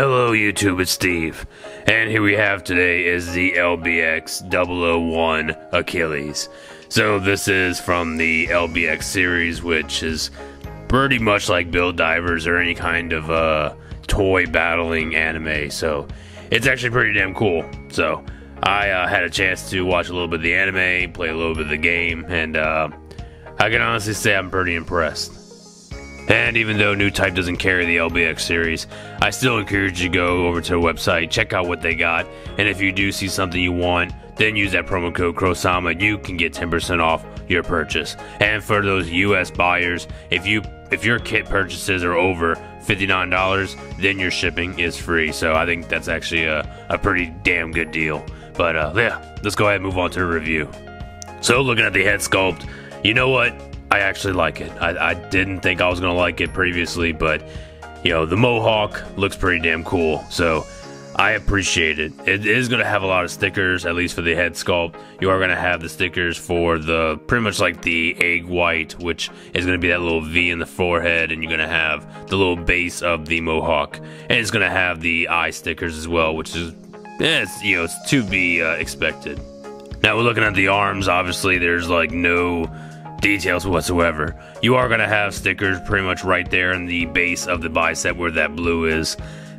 Hello, YouTube, it's Steve. And here we have today is the LBX 001 Achilles. So, this is from the LBX series, which is pretty much like Build Divers or any kind of uh, toy battling anime. So, it's actually pretty damn cool. So, I uh, had a chance to watch a little bit of the anime, play a little bit of the game, and uh, I can honestly say I'm pretty impressed. And even though Newtype doesn't carry the LBX series, I still encourage you to go over to the website, check out what they got, and if you do see something you want, then use that promo code KROWSAMA. You can get 10% off your purchase. And for those US buyers, if you if your kit purchases are over $59, then your shipping is free. So I think that's actually a, a pretty damn good deal. But uh, yeah, let's go ahead and move on to the review. So looking at the head sculpt, you know what? I actually like it. I, I didn't think I was gonna like it previously, but you know the mohawk looks pretty damn cool. So I appreciate it. It is going to have a lot of stickers, at least for the head sculpt. You are going to have the stickers for the pretty much like the egg white, which is going to be that little V in the forehead, and you're going to have the little base of the mohawk, and it's going to have the eye stickers as well, which is yeah, it's you know it's to be uh, expected. Now we're looking at the arms. Obviously, there's like no details whatsoever. You are going to have stickers pretty much right there in the base of the bicep where that blue is.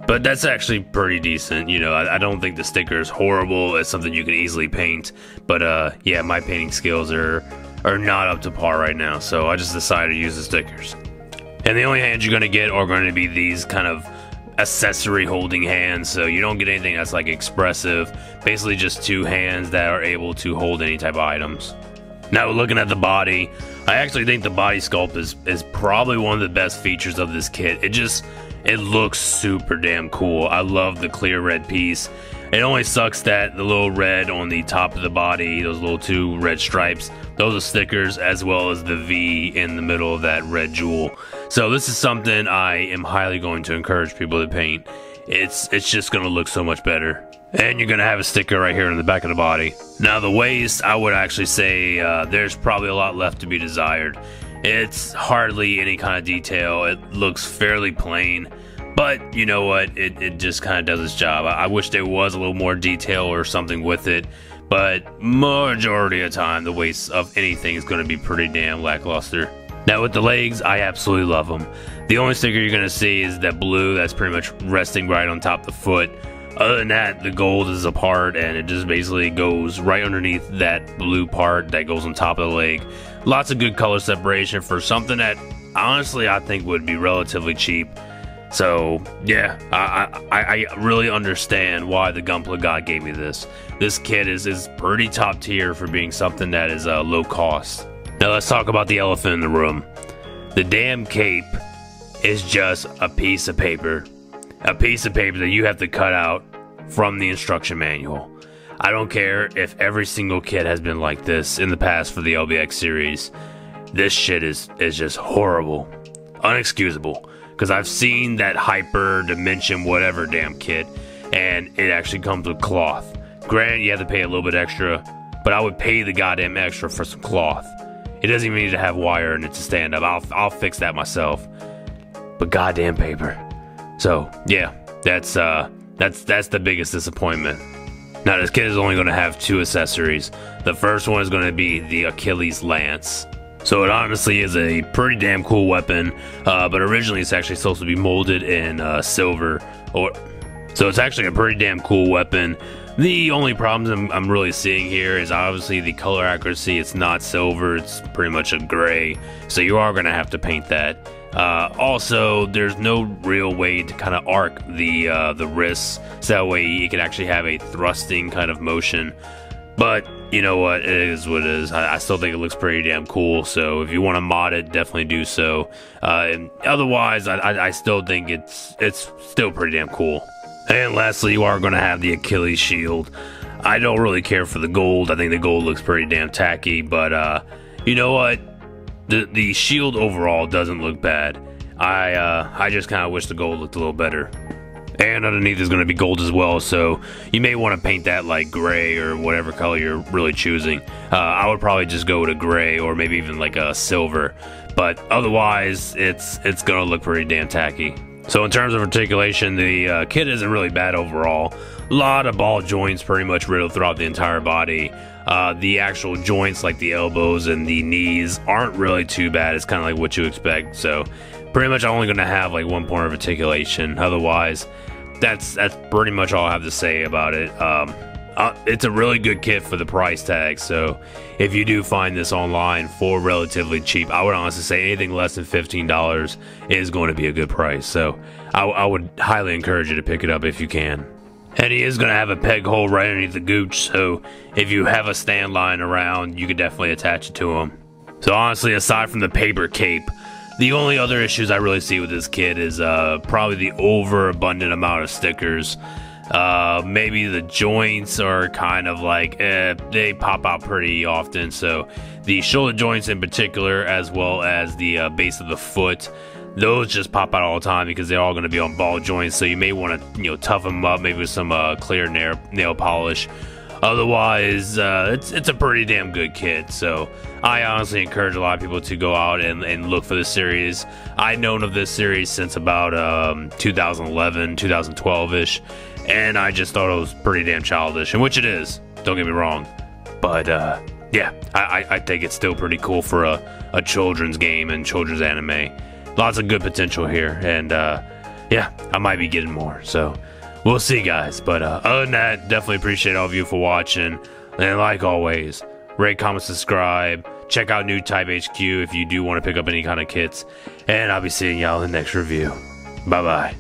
But that's actually pretty decent. You know, I, I don't think the sticker is horrible. It's something you can easily paint. But uh, yeah, my painting skills are are not up to par right now. So I just decided to use the stickers. And the only hands you're going to get are going to be these kind of accessory holding hands. So you don't get anything that's like expressive. Basically, just two hands that are able to hold any type of items. Now looking at the body, I actually think the body sculpt is is probably one of the best features of this kit. It just it looks super damn cool. I love the clear red piece. It only sucks that the little red on the top of the body, those little two red stripes, those are stickers as well as the V in the middle of that red jewel. So this is something I am highly going to encourage people to paint. It's it's just to look so much better. And you're to have a sticker right here in the back of the body. Now, the waist, I would actually say uh, there's probably a lot left to be desired. It's hardly any kind of detail, it looks fairly plain. But you know what? It, it just kind of does its job. I, I wish there was a little more detail or something with it. But majority of time, the waist of anything is going to be pretty damn lackluster. Now with the legs, I absolutely love them. The only sticker you're to see is that blue that's pretty much resting right on top of the foot. Other than that, the gold is apart and it just basically goes right underneath that blue part that goes on top of the leg. Lots of good color separation for something that honestly I think would be relatively cheap. So yeah, I, I, I really understand why the Gunpla God gave me this. This kit is is pretty top tier for being something that is uh, low cost. Now let's talk about the elephant in the room. The damn cape is just a piece of paper, a piece of paper that you have to cut out from the instruction manual. I don't care if every single kit has been like this in the past for the LBX series. This shit is is just horrible, unexcusable. Because I've seen that hyper dimension whatever damn kit, and it actually comes with cloth. Granted, you have to pay a little bit extra, but I would pay the goddamn extra for some cloth. It doesn't even need to have wire in it to stand up. I'll I'll fix that myself. But goddamn paper. So yeah, that's uh that's that's the biggest disappointment. Now this kit is only going to have two accessories. The first one is going to be the Achilles Lance. So it honestly is a pretty damn cool weapon, uh, but originally it's actually supposed to be molded in uh, silver, or so it's actually a pretty damn cool weapon. The only problems I'm, I'm, really seeing here is obviously the color accuracy. It's not silver; it's pretty much a gray. So you are going to have to paint that. Uh, also, there's no real way to kind of arc the uh, the wrists, so that way you can actually have a thrusting kind of motion. But you know what? It is what it is. I, I still think it looks pretty damn cool. So if you want to mod it, definitely do so. Uh, and otherwise, I, I, I still think it's it's still pretty damn cool. And lastly, you are going to have the Achilles shield. I don't really care for the gold. I think the gold looks pretty damn tacky. But uh, you know what? the the shield overall doesn't look bad. I uh, I just kind of wish the gold looked a little better. And underneath is going to be gold as well, so you may want to paint that like gray or whatever color you're really choosing. Uh, I would probably just go to gray or maybe even like a silver, but otherwise it's it's going to look pretty damn tacky. So in terms of articulation, the uh, kit isn't really bad overall. A lot of ball joints pretty much riddled throughout the entire body. Uh, the actual joints like the elbows and the knees aren't really too bad. It's kind of like what you expect. So pretty much I'm only going to have like one point of articulation. Otherwise, that's that's pretty much all I have to say about it. Um, uh, it's a really good kit for the price tag. So if you do find this online for relatively cheap, I would honestly say anything less than $15 is going to be a good price. So I, I would highly encourage you to pick it up if you can. And he is going to have a peg hole right underneath the gooch, so if you have a stand lying around, you could definitely attach it to him. So honestly, aside from the paper cape, the only other issues I really see with this kit is uh, probably the overabundant amount of stickers. Uh, maybe the joints are kind of like eh, they pop out pretty often. So the shoulder joints in particular, as well as the uh, base of the foot, those just pop out all the time because they're all going to be on ball joints. So you may want to you know toughen them up, maybe with some uh, clear nail nail polish. Otherwise, uh, it's it's a pretty damn good kit. So I honestly encourage a lot of people to go out and, and look for this series. I've known of this series since about um, 2011, 2012 ish, and I just thought it was pretty damn childish, and which it is. Don't get me wrong, but uh, yeah, I, I think it's still pretty cool for a, a children's game and children's anime. Lots of good potential here, and uh, yeah, I might be getting more. So we'll see, guys. But uh, other than that, definitely appreciate all of you for watching, and like always, rate, comment, subscribe. Check out Newtype HQ if you do want to pick up any kind of kits, and I'll be seeing y'all in the next review. Bye bye.